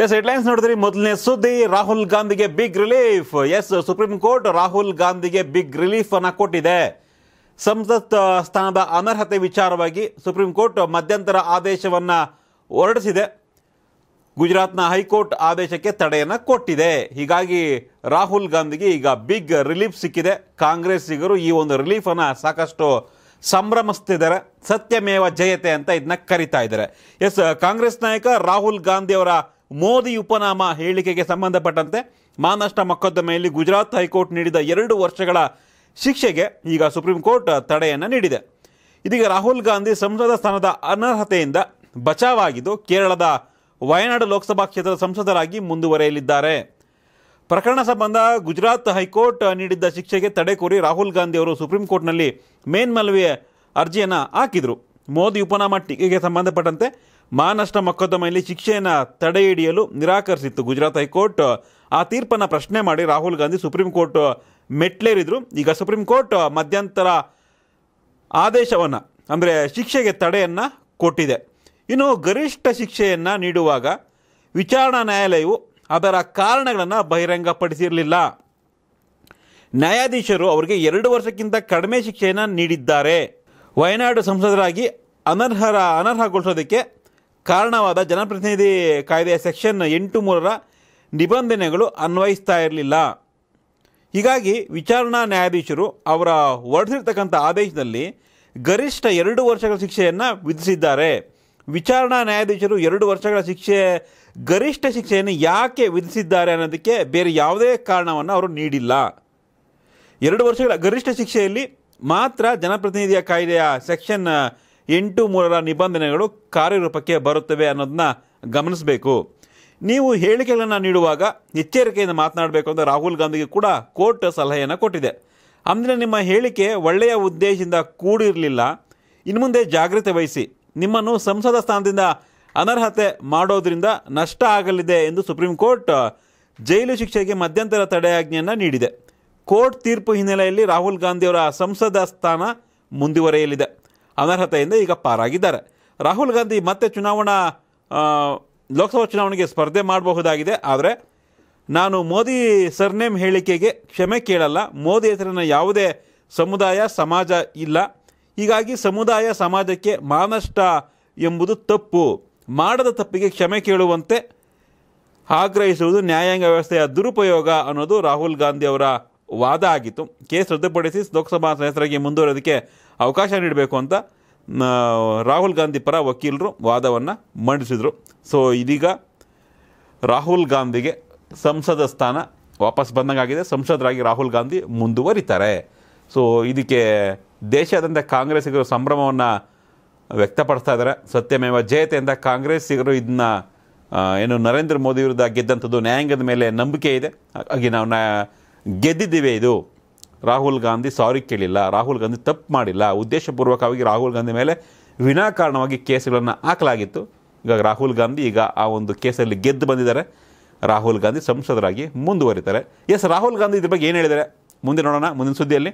S headlines ನೋಡಿದ್ರಿ. ಮೊದಲನೇ ಸುದ್ದಿ, ರಾಹುಲ್ ಗಾಂಧಿಗೆ big relief yes supreme court Rahul ಗಾಂಧಿಗೆ ಬಿಗ್ ರಿಲೀಫ್ ಅನ್ನ ಕೊಟ್ಟಿದೆ. ಸಂಸತ್ ಸ್ಥಾನದ ಅನರ್ಹತೆ ವಿಚಾರವಾಗಿ ಸುಪ್ರೀಂ ಕೋರ್ಟ್ ಮಧ್ಯಂತರ ಆದೇಶವನ್ನ ಹೊರಡಿಸಿದೆ. ಗುಜರಾತ್ನ ಹೈಕೋರ್ಟ್ ಆದೇಶಕ್ಕೆ ತಡೆಯನ್ನು ಕೊಟ್ಟಿದೆ. ಹೀಗಾಗಿ ರಾಹುಲ್ ಗಾಂಧಿಗೆ ಈಗ ಬಿಗ್ ರಿಲೀಫ್ ಸಿಕ್ಕಿದೆ. ಕಾಂಗ್ರೆಸ್ಸಿಗರು ಈ ಒಂದು ರಿಲೀಫನ್ನು ಸಾಕಷ್ಟು ಸಂಭ್ರಮಿಸ್ತಿದ್ದಾರೆ. ಸತ್ಯಮೇವ ಜಯತೆ ಅಂತ ಇದನ್ನ ಕರಿತಾ ಇದ್ದಾರೆ. ಎಸ್ ಕಾಂಗ್ರೆಸ್ ನಾಯಕ ರಾಹುಲ್ ಗಾಂಧಿ ಅವರ ಮೋದಿ ಉಪನಾಮ ಹೇಳಿಕೆಗೆ ಸಂಬಂಧಪಟ್ಟಂತೆ ಮಾನಷ್ಟ ಮೊಕದ್ದಮೆಯಲ್ಲಿ ಗುಜರಾತ್ ಹೈಕೋರ್ಟ್ ನೀಡಿದ ಎರಡು ವರ್ಷಗಳ ಶಿಕ್ಷೆಗೆ ಈಗ ಸುಪ್ರೀಂ ಕೋರ್ಟ್ ತಡೆಯನ್ನು ನೀಡಿದೆ. ಇದೀಗ ರಾಹುಲ್ ಗಾಂಧಿ ಸಂಸದ ಸ್ಥಾನದ ಅನರ್ಹತೆಯಿಂದ ಬಚಾವಾಗಿದ್ದು ಕೇರಳದ ವಯನಾಡು ಲೋಕಸಭಾ ಕ್ಷೇತ್ರದ ಸಂಸದರಾಗಿ ಮುಂದುವರೆಯಲಿದ್ದಾರೆ. ಪ್ರಕರಣ ಸಂಬಂಧ ಗುಜರಾತ್ ಹೈಕೋರ್ಟ್ ನೀಡಿದ್ದ ಶಿಕ್ಷೆಗೆ ತಡೆ ಕೋರಿ ರಾಹುಲ್ ಗಾಂಧಿ ಅವರು ಸುಪ್ರೀಂ ಕೋರ್ಟ್ನಲ್ಲಿ ಮೇಲ್ಮನವಿ ಅರ್ಜಿಯನ್ನು ಹಾಕಿದರು. ಮೋದಿ ಉಪನಾಮ ಟೀಕೆಗೆ ಸಂಬಂಧಪಟ್ಟಂತೆ ಮಾನಷ್ಟ ಮೊಕದ್ದಮೆಯಲ್ಲಿ ಶಿಕ್ಷೆಯನ್ನು ತಡೆ ಹಿಡಿಯಲು ನಿರಾಕರಿಸಿತ್ತು ಗುಜರಾತ್ ಹೈಕೋರ್ಟ್. ಆ ತೀರ್ಪನ್ನು ಪ್ರಶ್ನೆ ಮಾಡಿ ರಾಹುಲ್ ಗಾಂಧಿ ಸುಪ್ರೀಂ ಕೋರ್ಟ್ ಮೆಟ್ಲೇರಿದ್ರು ಈಗ ಸುಪ್ರೀಂ ಕೋರ್ಟ್ ಮಧ್ಯಂತರ ಆದೇಶವನ್ನು, ಅಂದರೆ ಶಿಕ್ಷೆಗೆ ತಡೆಯನ್ನು ಕೊಟ್ಟಿದೆ. ಇನ್ನು ಗರಿಷ್ಠ ಶಿಕ್ಷೆಯನ್ನು ನೀಡುವಾಗ ವಿಚಾರಣಾ ನ್ಯಾಯಾಲಯವು ಅದರ ಕಾರಣಗಳನ್ನು ಬಹಿರಂಗಪಡಿಸಿರಲಿಲ್ಲ. ನ್ಯಾಯಾಧೀಶರು ಅವರಿಗೆ ಎರಡು ವರ್ಷಕ್ಕಿಂತ ಕಡಿಮೆ ಶಿಕ್ಷೆಯನ್ನು ನೀಡಿದ್ದಾರೆ. ವಯನಾಡು ಸಂಸದರಾಗಿ ಅನರ್ಹರ ಅನರ್ಹಗೊಳಿಸೋದಕ್ಕೆ ಕಾರಣವಾದ ಜನಪ್ರತಿನಿಧಿ ಕಾಯ್ದೆಯ ಸೆಕ್ಷನ್ ಎಂಟು ಮೂರರ ನಿಬಂಧನೆಗಳು ಅನ್ವಯಿಸ್ತಾ ಇರಲಿಲ್ಲ. ಹೀಗಾಗಿ ವಿಚಾರಣಾ ನ್ಯಾಯಾಧೀಶರು ಅವರ ಹೊರಡಿಸಿರ್ತಕ್ಕಂಥ ಆದೇಶದಲ್ಲಿ ಗರಿಷ್ಠ ಎರಡು ವರ್ಷಗಳ ಶಿಕ್ಷೆಯನ್ನು ವಿಧಿಸಿದ್ದಾರೆ. ವಿಚಾರಣಾ ನ್ಯಾಯಾಧೀಶರು ಎರಡು ವರ್ಷಗಳ ಶಿಕ್ಷೆ, ಗರಿಷ್ಠ ಶಿಕ್ಷೆಯನ್ನು ಯಾಕೆ ವಿಧಿಸಿದ್ದಾರೆ ಅನ್ನೋದಕ್ಕೆ ಬೇರೆ ಯಾವುದೇ ಕಾರಣವನ್ನು ಅವರು ನೀಡಿಲ್ಲ. ಎರಡು ವರ್ಷಗಳ ಗರಿಷ್ಠ ಶಿಕ್ಷೆಯಲ್ಲಿ ಮಾತ್ರ ಜನಪ್ರತಿನಿಧಿಯ ಕಾಯ್ದೆಯ ಸೆಕ್ಷನ್ ಎಂಟು ಮೂರರ ನಿಬಂಧನೆಗಳು ಕಾರ್ಯರೂಪಕ್ಕೆ ಬರುತ್ತವೆ ಅನ್ನೋದನ್ನ ಗಮನಿಸಬೇಕು. ನೀವು ಹೇಳಿಕೆಗಳನ್ನು ನೀಡುವಾಗ ಎಚ್ಚರಿಕೆಯಿಂದ ಮಾತನಾಡಬೇಕು ಅಂತ ರಾಹುಲ್ ಗಾಂಧಿಗೆ ಕೂಡ ಕೋರ್ಟ್ ಸಲಹೆಯನ್ನು ಕೊಟ್ಟಿದೆ. ಅಂದರೆ ನಿಮ್ಮ ಹೇಳಿಕೆ ಒಳ್ಳೆಯ ಉದ್ದೇಶದಿಂದ ಕೂಡಿರಲಿಲ್ಲ. ಇನ್ನು ಮುಂದೆ ಜಾಗ್ರತೆ ವಹಿಸಿ. ನಿಮ್ಮನ್ನು ಸಂಸದ ಸ್ಥಾನದಿಂದ ಅನರ್ಹತೆ ಮಾಡೋದ್ರಿಂದ ನಷ್ಟ ಆಗಲಿದೆ ಎಂದು ಸುಪ್ರೀಂ ಕೋರ್ಟ್ ಜೈಲು ಶಿಕ್ಷೆಗೆ ಮಧ್ಯಂತರ ತಡೆಯಾಜ್ಞೆಯನ್ನು ನೀಡಿದೆ. ಕೋರ್ಟ್ ತೀರ್ಪು ಹಿನ್ನೆಲೆಯಲ್ಲಿ ರಾಹುಲ್ ಗಾಂಧಿಯವರ ಸಂಸದ ಸ್ಥಾನ ಮುಂದುವರೆಯಲಿದೆ. ಅನರ್ಹತೆಯಿಂದ ಈಗ ಪಾರಾಗಿದ್ದಾರೆ. ರಾಹುಲ್ ಗಾಂಧಿ ಮತ್ತೆ ಚುನಾವಣಾ ಲೋಕಸಭಾ ಚುನಾವಣೆಗೆ ಸ್ಪರ್ಧೆ ಮಾಡಬಹುದಾಗಿದೆ. ಆದರೆ ನಾನು ಮೋದಿ ಸರ್ನೇಮ್ ಹೇಳಿಕೆಗೆ ಕ್ಷಮೆ ಕೇಳಲ್ಲ. ಮೋದಿ ಹೆಸರಿನ ಯಾವುದೇ ಸಮುದಾಯ, ಸಮಾಜ ಇಲ್ಲ. ಹೀಗಾಗಿ ಸಮುದಾಯ, ಸಮಾಜಕ್ಕೆ ಮಾನಷ್ಟ ಎಂಬುದು ತಪ್ಪು. ಮಾಡದ ತಪ್ಪಿಗೆ ಕ್ಷಮೆ ಕೇಳುವಂತೆ ಆಗ್ರಹಿಸುವುದು ನ್ಯಾಯಾಂಗ ವ್ಯವಸ್ಥೆಯ ದುರುಪಯೋಗ ಅನ್ನೋದು ರಾಹುಲ್ ಗಾಂಧಿ ಅವರ ವಾದ ಆಗಿತ್ತು. ಕೇಸ್ ರದ್ದುಪಡಿಸಿ ಲೋಕಸಭಾ ಸದಸ್ಯರಾಗಿ ಮುಂದುವರೆಯೋದಕ್ಕೆ ಅವಕಾಶ ನೀಡಬೇಕು ಅಂತ ರಾಹುಲ್ ಗಾಂಧಿ ಪರ ವಕೀಲರು ವಾದವನ್ನು ಮಂಡಿಸಿದರು. ಸೊ ಇದೀಗ ರಾಹುಲ್ ಗಾಂಧಿಗೆ ಸಂಸದ ಸ್ಥಾನ ವಾಪಸ್ ಬಂದಂಗಾಗಿದೆ. ಸಂಸದರಾಗಿ ರಾಹುಲ್ ಗಾಂಧಿ ಮುಂದುವರಿತಾರೆ. ಸೊ ಇದಕ್ಕೆ ದೇಶಾದ್ಯಂತ ಕಾಂಗ್ರೆಸ್ಸಿಗರು ಸಂಭ್ರಮವನ್ನು ವ್ಯಕ್ತಪಡಿಸ್ತಾ ಇದ್ದಾರೆ. ಸತ್ಯಮೇವ ಜಯತೆಯಿಂದ ಕಾಂಗ್ರೆಸ್ಸಿಗರು ಇದನ್ನ ಏನು ನರೇಂದ್ರ ಮೋದಿ ವಿರುದ್ಧ ಗೆದ್ದಂಥದ್ದು ನ್ಯಾಯಾಂಗದ ಮೇಲೆ ನಂಬಿಕೆ ಇದೆ. ಹಾಗಾಗಿ ನಾವು ಗೆದ್ದಿದ್ದೀವಿ ಇದು. ರಾಹುಲ್ ಗಾಂಧಿ ಸಾರಿ ಕೇಳಿಲ್ಲ, ರಾಹುಲ್ ಗಾಂಧಿ ತಪ್ಪು ಮಾಡಿಲ್ಲ. ಉದ್ದೇಶಪೂರ್ವಕವಾಗಿ ರಾಹುಲ್ ಗಾಂಧಿ ಮೇಲೆ ವಿನಾಕಾರಣವಾಗಿ ಕೇಸುಗಳನ್ನು ಹಾಕಲಾಗಿತ್ತು. ಈಗ ರಾಹುಲ್ ಗಾಂಧಿ ಈಗ ಆ ಒಂದು ಕೇಸಲ್ಲಿ ಗೆದ್ದು ಬಂದಿದ್ದಾರೆ. ರಾಹುಲ್ ಗಾಂಧಿ ಸಂಸದರಾಗಿ ಮುಂದುವರಿತಾರೆ. ಎಸ್, ರಾಹುಲ್ ಗಾಂಧಿ ಇದ್ರ ಬಗ್ಗೆ ಏನು ಹೇಳಿದ್ದಾರೆ? ಮುಂದೆ ನೋಡೋಣ, ಮುಂದಿನ ಸುದ್ದಿಯಲ್ಲಿ.